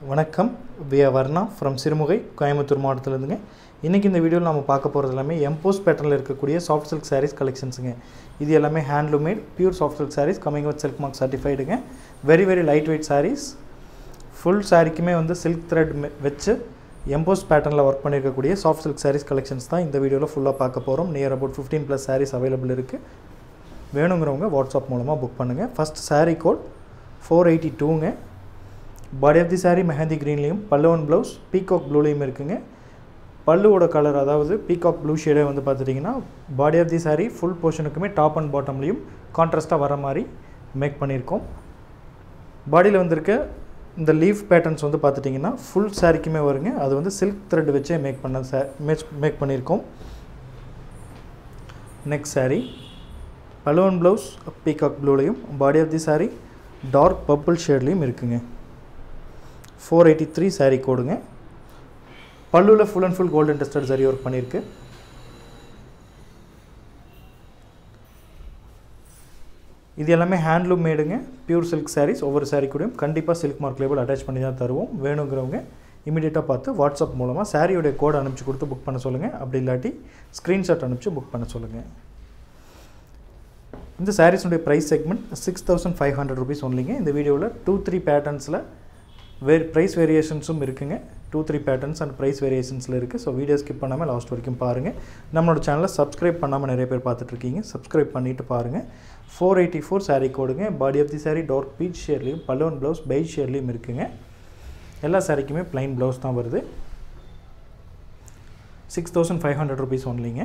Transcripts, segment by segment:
வணக்கம். வியா வர்ணா ஃப்ரம் சிறுமுகை கோயம்புத்தூர் மாவட்டத்திலேருந்துங்க. இன்றைக்கி இந்த வீடியோவில் நம்ம பார்க்க போகிறது எல்லாமே எம்போஸ் பேட்டர்னில் இருக்கக்கூடிய சாஃப்ட் சில்க் சாரீஸ் கலெக்ஷன்ஸுங்க இது எல்லாமே handloom made pure soft silk saris coming with silk mark சர்டிஃபைடுங்க very very light weight saris full சாரிக்குமே வந்து சில்க் த்ரெட் வச்சு எம்போஸ் பேட்டர்னில் ஒர்க் பண்ணியிருக்கக்கூடிய சாஃப்ட் சில்க் சாரீஸ் கலெக்ஷன்ஸ் தான் இந்த வீடியோவில் ஃபுல்லாக பார்க்க போகிறோம் near about fifteen plus saris available இருக்குது வேணுங்கிறவங்க வாட்ஸ்அப் மூலமாக புக் பண்ணுங்கள் first sari code four eighty டூங்க body of the sari mehndi க்ரீன்லேயும் பல்லுவன் ப்ளவுஸ் பீகாக் ப்ளூலேயும் இருக்குங்க. பல்லுவோட கலர் அதாவது பீகாக் ப்ளூ ஷேடே வந்து பார்த்துட்டிங்கன்னா body of the sari full போர்ஷனுக்குமே top and பாட்டம்லேயும் கான்ட்ராஸ்ட்டாக வர மாதிரி மேக் பண்ணியிருக்கோம். பாடியில் வந்திருக்க இந்த லீஃப் பேட்டர்ன்ஸ் வந்து பார்த்துட்டிங்கன்னா ஃபுல் சாரிக்குமே வருங்க. அது வந்து சில்க் த்ரெட் வச்சே மேக் பண்ண சே மேக் மேக் பண்ணியிருக்கோம். Next sari balloon blouse peacock ப்ளூலையும் body of the sari dark purple ஷேட்லேயும் இருக்குங்க. ஃபோர் எயிட்டி த்ரீ சாரீ கோடுங்க பல்லுவில் full and full golden tested zari work பண்ணியிருக்கு இது எல்லாமே ஹேண்ட்லூம் மேடுங்க பியூர் சில்க் சாரீஸ் ஒவ்வொரு சாரீ கூடயும் கண்டிப்பாக சில்க் மார்க் லேபிள் அட்டாச் பண்ணி தான் தருவோம். வேணுங்கிறவங்க இமீடியட்டாக பார்த்து வாட்ஸ்அப் மூலமாக சாரியோடைய கோட் அனுப்பிச்சு கொடுத்து புக் பண்ண சொல்லுங்கள் அப்படி இல்லாட்டி ஸ்க்ரீன்ஷாட் அனுப்பிச்சு புக் பண்ண சொல்லுங்கள் இந்த சாரீஸுடைய price segment six thousand five hundred rupees ஒன்லிங்க இந்த வீடியோவில் டூ த்ரீ பேட்டர்ன்ஸில் வேர் ப்ரைஸ் வேரியேஷன்ஸும் இருக்குங்க. Two three patterns and price வேரியேஷன்ஸில் இருக்குது ஸோ வீடியோ ஸ்கிப் பண்ணாமல் லாஸ்ட் வரைக்கும் பாருங்கள் நம்மளோட சேனலை சப்ஸ்கிரைப் பண்ணாமல் நிறைய பேர் பார்த்துட்ருக்கீங்க சப்ஸ்கிரைப் பண்ணிவிட்டு பாருங்கள் four eighty four sari கோடுங்க body of the sari dark peach ஷேர்லேயும் balloon blouse பைட் ஷேர்லேயும் இருக்குங்க. எல்லா சாரீக்குமே ப்ளைன் ப்ளவுஸ் தான் வருது. Six thousand five hundred rupees ஒன்லிங்க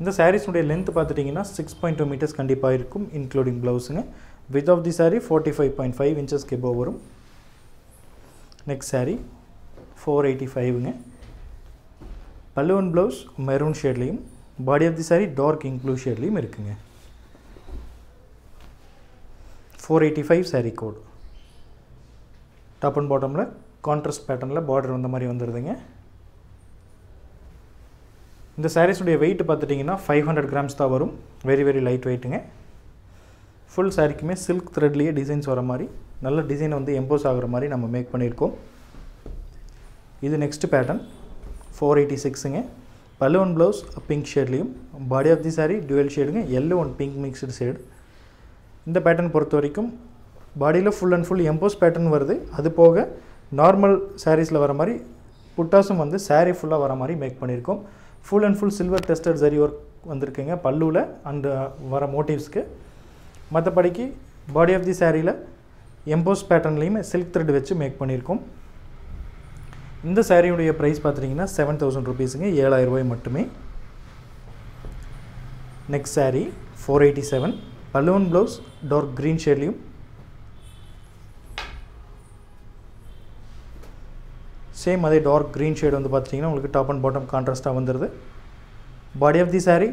இந்த சாரீஸுடைய லென்த் பார்த்துட்டிங்கன்னா சிக்ஸ் பாயிண்ட் டூ மீட்டர்ஸ் கண்டிப்பாக இருக்கும் including ப்ளவுஸுங்க width of the sari forty five point five inches கெபோ வரும். நெக்ஸ்ட் சாரீ ஃபோர் எயிட்டி ஃபைவுங்க பல்லுவன் blouse maroon ஷேட்லேயும் body of the sari dark ink blue ஷேட்லேயும் இருக்குங்க. Four eighty five sari code top and பாட்டமில் contrast பேட்டர்னில் border வந்த மாதிரி வந்துடுதுங்க இந்த சாரீஸுடைய வெயிட் பார்த்துட்டிங்கன்னா ஃபைவ் ஹண்ட்ரட் கிராம்ஸ் தான் வரும். வெரி வெரி லைட் வெயிட்டுங்க ஃபுல் சாரிக்குமே சில்க் த்ரெட்லேயே டிசைன்ஸ் வர மாதிரி நல்ல டிசைன் வந்து எம்போஸ் ஆகிற மாதிரி நம்ம மேக் பண்ணியிருக்கோம். இது நெக்ஸ்ட் பேட்டர்ன் ஃபோர் எயிட்டி சிக்ஸுங்க balloon blouse pink ஷேட்லேயும் body of the sari dual ஷேடுங்க yellow and pink mixed shade இந்த பேட்டர்ன் பொறுத்த வரைக்கும் பாடியில் full and full emboss pattern வருது. அது போக நார்மல் சாரீஸில் வர மாதிரி புட்டாஸும் வந்து சாரீ ஃபுல்லாக வர மாதிரி மேக் பண்ணியிருக்கோம். Full and full silver tested zari work வந்திருக்குங்க பல்லுவில் அந்த uh, வர மோட்டிவ்ஸ்க்கு மற்றபடிக்கு பாடி ஆஃப் தி சாரியில் எம்போஸ் பேட்டர்ன்லேயுமே சில்க் த்ரெட் வச்சு மேக் பண்ணியிருக்கோம். இந்த சாரியுடைய ப்ரைஸ் பார்த்துட்டிங்கன்னா செவன் தௌசண்ட் ருபீஸுங்க ஏழாயிரம் ரூபாய் மட்டுமே. Next sari four eighty seven balloon blouse dark green ஷேட்லேயும் same அதே டார்க் க்ரீன் ஷேட் வந்து பார்த்துட்டிங்கன்னா உங்களுக்கு டாப் அண்ட் பாட்டம் கான்ட்ராஸ்ட்டாக வந்துடுது body of the sari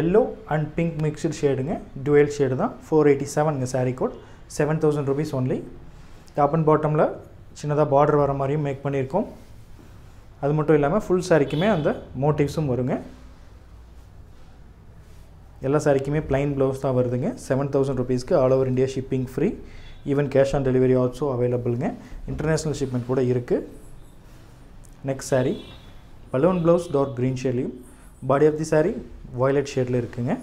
yellow and pink mixed ஷேடுங்க dual shade தான். Four eighty செவனுங்க sari code seven thousand rupees only top and பாட்டமில் சின்னதாக border வர மாதிரியும் மேக் பண்ணியிருக்கோம். அது மட்டும் இல்லாமல் ஃபுல் சாரிக்குமே அந்த மோட்டிவ்ஸும் வருங்க. எல்லா சாரிக்குமே ப்ளைன் ப்ளவுஸ் தான் வருதுங்க. செவன் தௌசண்ட் ருபீஸ்க்கு all over India shipping free even cash on delivery also அவைலபிளுங்க international shipment கூட இருக்குது next sari balloon blouse dark green ஷேர்லையும் body of the sari violet ஷேடில் இருக்குங்க.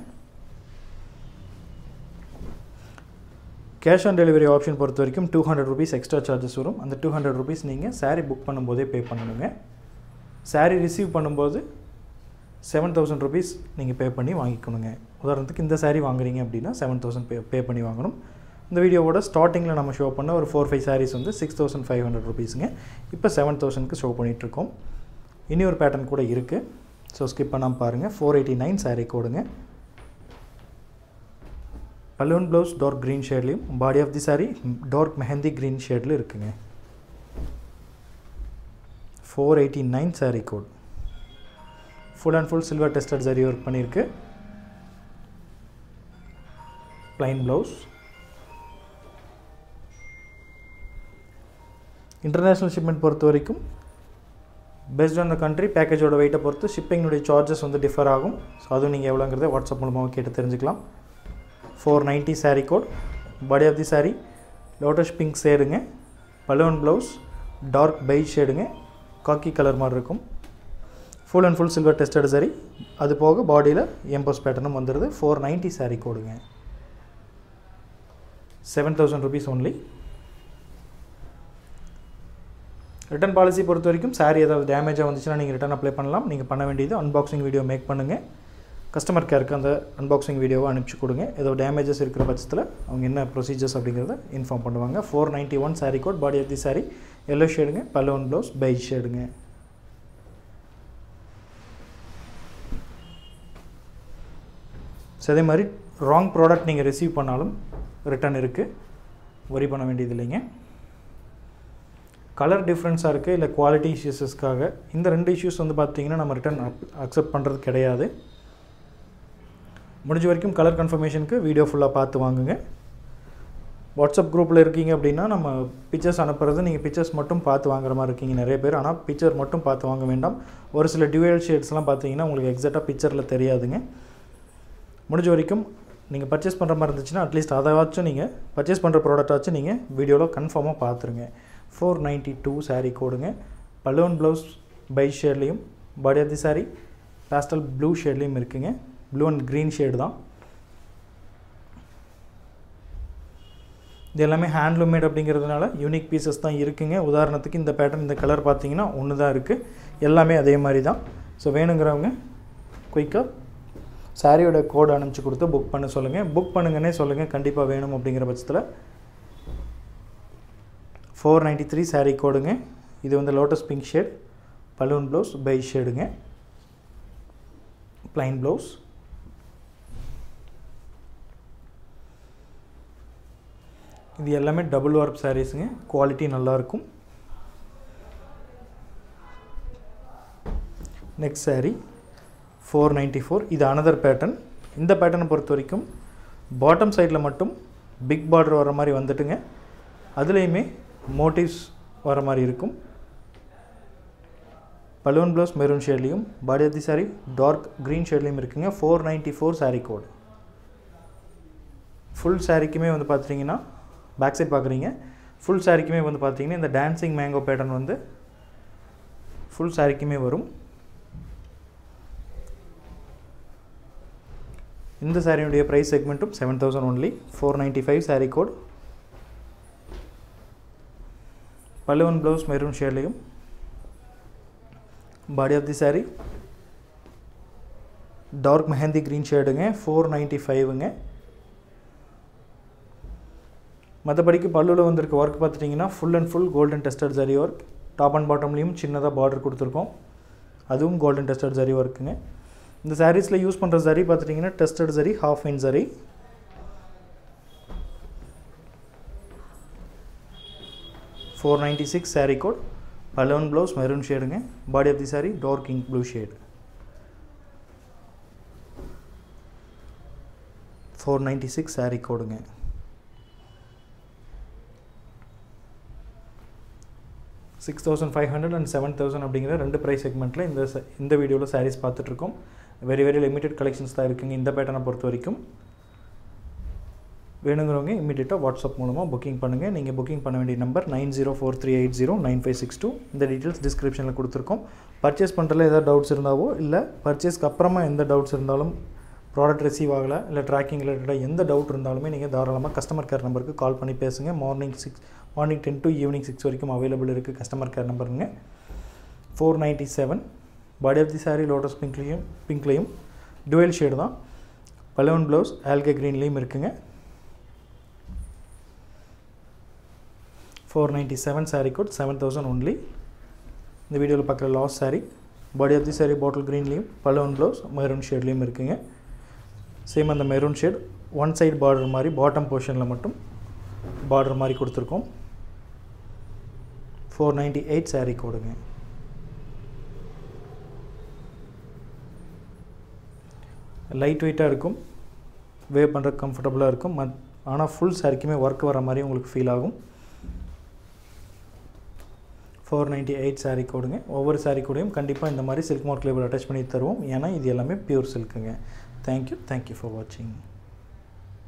கேஷ் ஆன் டெலிவரி ஆப்ஷன் பொறுத்த வரைக்கும் two hundred rupees extra charges வரும். அந்த two hundred rupees நீங்கள் sari book பண்ணும்போதே பே பண்ணணுங்க. சாரீ ரிசீவ் பண்ணும்போது செவன் தௌசண்ட் ருபீஸ் நீங்கள் பே பண்ணி வாங்கிக்கணுங்க. உதாரணத்துக்கு இந்த சாரீ வாங்குறீங்க அப்படின்னா செவன் தௌசண்ட் பே பே பண்ணி வாங்கணும். இந்த வீடியோவோட ஸ்டார்டிங்கில் நம்ம ஷோ பண்ண ஒரு ஃபோர் ஃபைவ் சாரீஸ் வந்து சிக்ஸ் தௌசண்ட் ஃபைவ் ஹண்ட்ரட் ருபீஸுங்க இப்போ செவன் தௌசண்ட்க்கு ஷோ பண்ணிகிட்ருக்கோம் இனி ஒரு பேட்டர்ன் கூட இருக்குது ஸோ ஸ்கிப் பண்ணாமல் பாருங்கள் ஃபோர் எயிட்டி நைன் சாரீ கோடுங்க. Balloon blouse dark green ஷேட்லேயும் body of the sari dark mehndi green ஷேடில் இருக்குங்க four eighty nine sari code full and full silver tested zari work பண்ணியிருக்கு ப்ளைன் ப்ளவுஸ் இன்டர்நேஷ்னல் ஷிப்மெண்ட் பொறுத்த வரைக்கும் based on the country பேக்கேஜோட வெயிட்டை பொறுத்து ஷிப்பிங்கினுடைய charges வந்து டிஃபர் ஆகும். ஸோ அதுவும் நீங்கள் எவ்வளோங்கிறத வாட்ஸ்அப் மூலமாக கேட்டு தெரிஞ்சுக்கலாம். Four ninety sari code body of the sari lotus pink சேருங்க பலூன் ப்ளவுஸ் டார்க் பெய்ஜ் ஷேடுங்க காக்கி கலர் மாதிரி இருக்கும். Full and full silver tested zari அது போக பாடியில் எம்போஸ் பேட்டர்னும் வந்துடுது four ninety sari கோடுங்க seven thousand rupees only return policy பொறுத்த வரைக்கும் சாரீ ஏதாவது டேமேஜாக வந்துச்சுன்னா நீங்கள் ரிட்டன் அப்ளை பண்ணலாம். நீங்கள் பண்ண வேண்டியது அன்பாக்சிங் வீடியோ மேக் பண்ணுங்கள் கஸ்டமர் கேருக்கு அந்த அன்பாக்சிங் வீடியோவை அனுப்பிச்சி கொடுங்க. ஏதோ டேமேஜஸ் இருக்கிற பட்சத்தில் அவங்க என்ன ப்ரொசீஜர்ஸ் அப்படிங்கிறத இன்ஃபார்ம் பண்ணுவாங்க. Four ninety one sari code body of the sari yellow ஷேடுங்க பல்லவன் ப்ளவுஸ் பைஜ் ஷேடுங்க ஸோ அதே மாதிரி ராங் ப்ராடக்ட் நீங்கள் ரிசீவ் பண்ணாலும் ரிட்டன் இருக்குது ஒரி பண்ண வேண்டியது இல்லைங்க. கலர் டிஃப்ரென்ஸாக இருக்குது இல்லை குவாலிட்டி இஷ்யூஸஸ்க்காக இந்த ரெண்டு இஷ்யூஸ் வந்து பார்த்தீங்கன்னா நம்ம ரிட்டன் அக்செப்ட் பண்ணுறது கிடையாது. முடிஞ்ச வரைக்கும் கலர் கன்ஃபர்மேஷனுக்கு வீடியோ ஃபுல்லாக பார்த்து வாங்குங்க. வாட்ஸ்அப் குரூப்பில் இருக்கீங்க அப்படின்னா நம்ம பிக்சர்ஸ் அனுப்புறது நீங்கள் பிக்சர்ஸ் மட்டும் பார்த்து வாங்குற மாதிரி இருக்கீங்க நிறைய பேர். ஆனால் பிக்சர் மட்டும் பார்த்து வாங்க வேண்டாம். ஒரு சில டியூயல் ஷேட்ஸ்லாம் பார்த்தீங்கன்னா உங்களுக்கு எக்ஸாக்டாக பிக்சரில் தெரியாதுங்க. முடிஞ்ச வரைக்கும் நீங்கள் பர்ச்சேஸ் பண்ணுற மாதிரி இருந்துச்சுன்னா அட்லீஸ்ட் அதைவாச்சும் நீங்கள் பர்ச்சேஸ் பண்ணுற ப்ராடக்டாச்சும் நீங்கள் வீடியோவில் கன்ஃபார்மாக பார்த்துருங்க. ஃபோர் நைன்ட்டி டூ சாரீ கோடுங்க balloon blouse by ஷேட்லேயும் body of the sari pastel blue ஷேட்லேயும் இருக்குங்க. ப்ளூ அண்ட் க்ரீன் ஷேடு தான். இது எல்லாமே ஹேண்ட்லூம் மேட் அப்படிங்கிறதுனால யூனிக் பீசஸ் தான் இருக்குங்க. உதாரணத்துக்கு இந்த பேட்டர்ன் இந்த கலர் பார்த்தீங்கன்னா ஒன்று தான் இருக்குது எல்லாமே அதே மாதிரி தான். ஸோ வேணுங்கிறவங்க குயிக்காக சாரியோட கோடு அனுப்பிச்சி கொடுத்து புக் பண்ண சொல்லுங்கள் புக் பண்ணுங்கன்னே சொல்லுங்கள் கண்டிப்பாக வேணும் அப்படிங்கிற பட்சத்தில் ஃபோர் நைன்ட்டி த்ரீ சாரீ கோடுங்க. இது வந்து lotus pink shade balloon blouse beige ஷேடுங்க plain blouse இது எல்லாமே டபுள் வார்ப் சாரீஸுங்க குவாலிட்டி நல்லாயிருக்கும் next sari four ninety four இது அனதர் பேட்டர்ன் இந்த பேட்டர்னை பொறுத்த வரைக்கும் பாட்டம் சைடில் மட்டும் பிக் பார்டர் வர மாதிரி வந்துட்டுங்க. அதுலேயுமே மோட்டிவ்ஸ் வர மாதிரி இருக்கும். Balloon blouse maroon ஷேட்லேயும் body of the sari dark green ஷேட்லேயும் இருக்குங்க. Four ninety four sari code full சாரீக்குமே வந்து பார்த்தீங்கன்னா பேக் சைட் பார்க்குறீங்க ஃபுல் சாரீக்குமே வந்து பார்த்தீங்கன்னா இந்த டான்சிங் மேங்கோ பேட்டர்ன் வந்து ஃபுல் சாரீக்குமே வரும். இந்த சாரியுடைய price செக்மெண்ட்டும் seven thousand only four ninety five sari code பல்லுவன் blouse maroon ஷேட்லேயும் body of the sari dark mehndi green ஷேடுங்க four ninety ஃபைவுங்க மற்றபடிக்கு பல்லுவில் வந்திருக்க ஒர்க் பார்த்துட்டிங்கன்னா full and full golden tested zari work top and பாட்டம்லேயும் சின்னதாக பார்டர் கொடுத்துருக்கோம். அதுவும் golden tested zari ஒர்க்குங்க இந்த சாரீஸில் யூஸ் பண்ணுற ஜரி பார்த்துட்டிங்கன்னா tested zari half in zari four ninety six sari code Palavan blouse maroon ஷேடுங்க body of the sari dark ink blue shade four ninety six sari கோடுங்க six thousand five hundred and seven thousand அப்படிங்கிற ரெண்டு price செக்மெண்ட்டில் இந்த இந்த வீடியோவில் சாரீஸ் பார்த்துட்ருக்கோம் very very limited collections தான் இருக்குங்க. இந்த பேட்டனை பொறுத்த வரைக்கும் வேணுங்கிறவங்க இமீடியட்டாக வாட்ஸ்அப் மூலமாக புக்கிங் பண்ணுங்கள் நீங்கள் புக்கிங் பண்ண வேண்டிய number nine zero four three eight zero nine five six two இந்த டீட்டெயில்ஸ் டிஸ்கிரிப்ஷனில் கொடுத்துருக்கோம். பர்ச்சேஸ் பண்ணுறதுல ஏதாவது டவுட்ஸ் இருந்தாவோ இல்லை பர்ச்சேஸ்க்கு அப்புறமா எந்த டவுட்ஸ் இருந்தாலும் ப்ராடக்ட் ரிசீவ் ஆகலை இல்லை ட்ராக்கிங் ரிலேட்டடாக எந்த டவுட் இருந்தாலுமே நீங்கள் தாராளமாக கஸ்டமர் கேர் நம்பருக்கு கால் பண்ணி பேசுங்க. Morning six morning ten to evening six வரைக்கும் அவைலபிள் இருக்குது customer care நம்பருங்க four ninety seven body of the sari lotus பிங்க்லேயும் பிங்க்லேயும் டுவெல் ஷேடு தான். பலவன் ப்ளவுஸ் ஆல்கே க்ரீன்லேயும் இருக்குங்க. Four ninety seven sari code seven thousand only இந்த வீடியோவில் பார்க்குற last sari body of the sari bottle க்ரீன்லேயும் பலவன் ப்ளவுஸ் மெரூன் ஷேட்லேயும் இருக்குங்க. சேம் அந்த maroon shade one side border மாதிரி பாட்டம் போர்ஷனில் மட்டும் பார்டர் மாதிரி கொடுத்துருக்கோம். ஃபோர் நைன்ட்டி எயிட் சாரீ கோடுங்க லைட் வெயிட்டாக இருக்கும் வே பண்ணுற கம்ஃபர்டபுளாக இருக்கும் மத் ஆனால் ஃபுல் சாரிக்குமே ஒர்க் வர மாதிரி உங்களுக்கு ஃபீல் ஆகும். ஃபோர் நைன்ட்டி எயிட் சாரீ கோடுங்க. ஒவ்வொரு சாரீ கூடயும் கண்டிப்பாக இந்த மாதிரி சில்க் மார்க் லேபிள் அட்டாச் பண்ணி தருவோம். ஏன்னா இது எல்லாமே pure சில்க்குங்க thank you thank you for வாட்சிங்